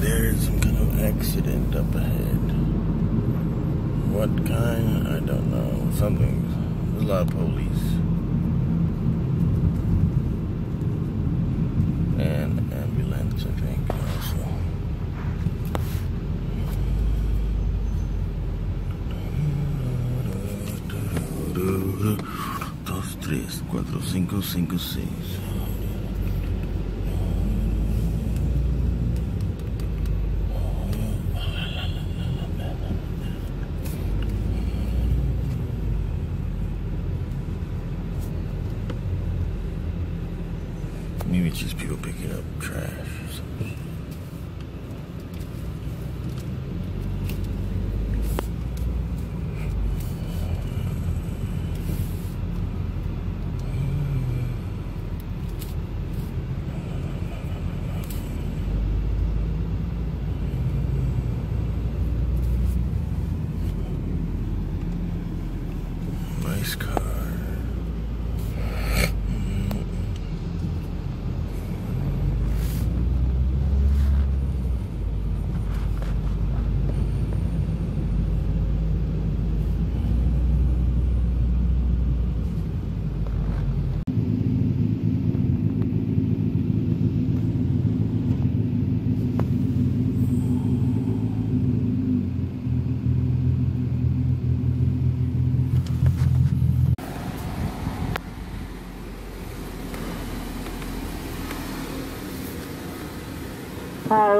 There's some kind of accident up ahead. What kind? I don't know. Something. There's a lot of police. 4, 5, 5, 6. Maybe it's just people picking up trash.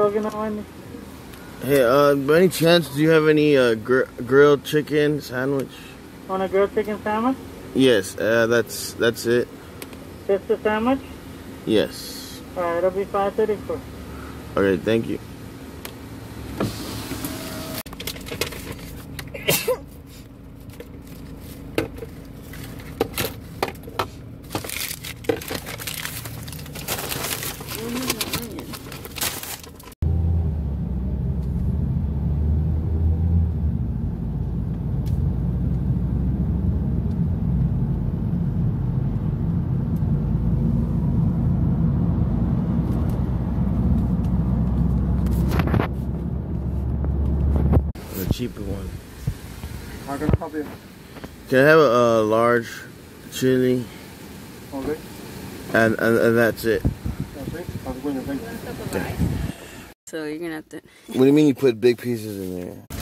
Hi, what can I want? Hey, uh, by any chance, do you have any uh, gr- grilled chicken sandwich? Want a grilled chicken sandwich? Yes, uh, that's that's it. Just a sandwich? Yes. Alright, it'll be five thirty four. Okay, thank you. The cheaper one. How can I help you? Can I have a, uh large chili Okay, and, and and that's it? that's it. Have a good one, thank you. So you're gonna have to. What do you mean you put big pieces in there?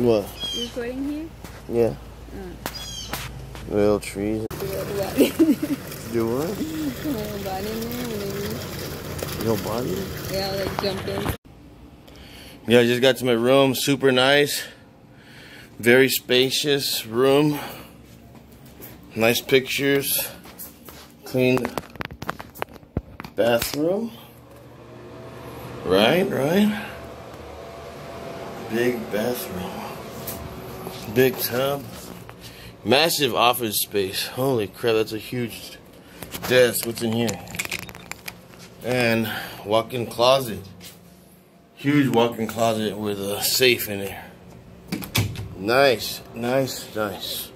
What? You recording here? Yeah. Uh, Real trees. you wrote about it. Do what? Come on, about in there, and Your body? yeah, I'll like jump in. Yeah, I just got to my room. Super nice. Very spacious room. Nice pictures. Clean bathroom. Right, right. Big bathroom. Big tub. Massive office space. Holy crap, that's a huge desk. What's in here? And walk-in closet. Huge walk-in closet with a safe in there. Nice, nice, nice.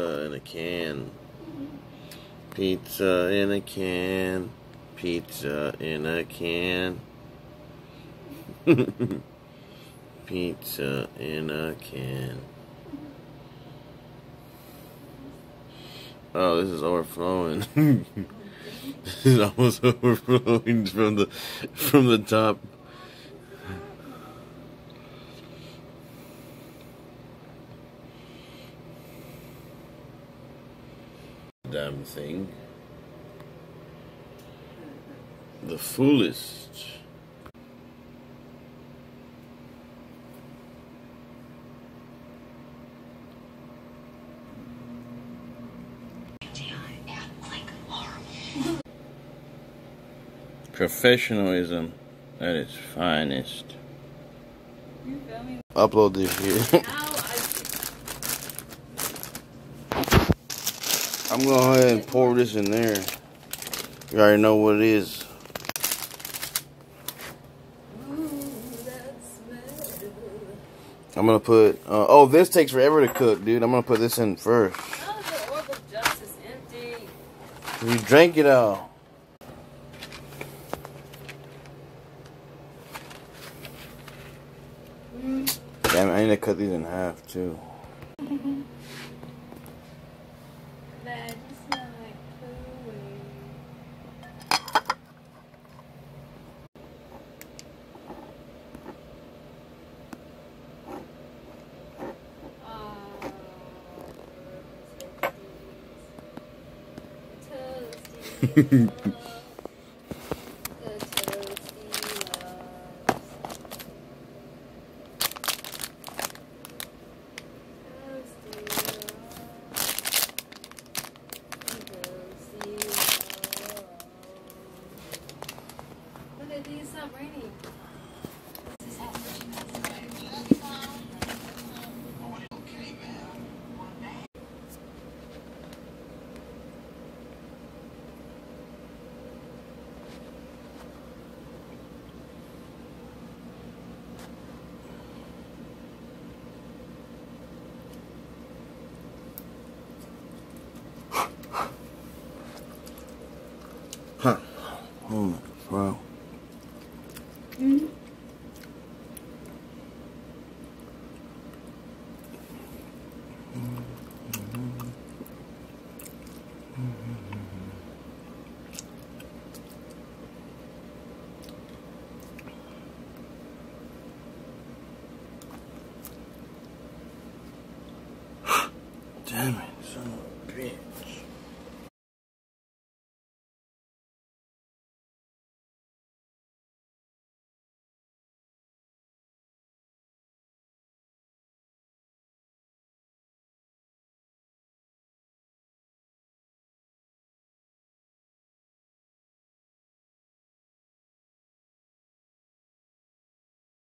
Uh, in a can. Pizza in a can. Pizza in a can. Pizza in a can. Oh, this is overflowing. this is almost overflowing from the from the top. damn thing. The foolest. Professionalism at its finest. Upload this here. I'm gonna go ahead and pour this in there. You already know what it is. I'm gonna put. Uh, oh, this takes forever to cook, dude. I'm gonna put this in first. Oh, the orb of justice empty. We drank it all. Damn, I need to cut these in half too. ¡Gracias!